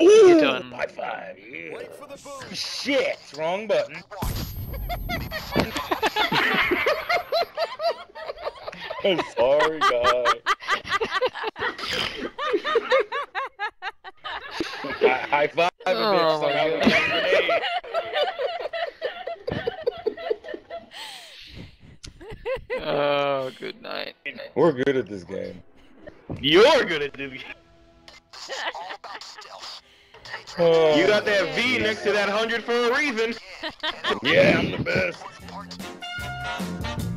Ooh, done. high five. Yeah. Shit, wrong button. I'm sorry, guy. High five, bitch. Oh, so my I was God. Oh, good night. We're good at this game. You're good at this. Oh, You got that V next to that hundred for a reason. Yeah, I'm the best.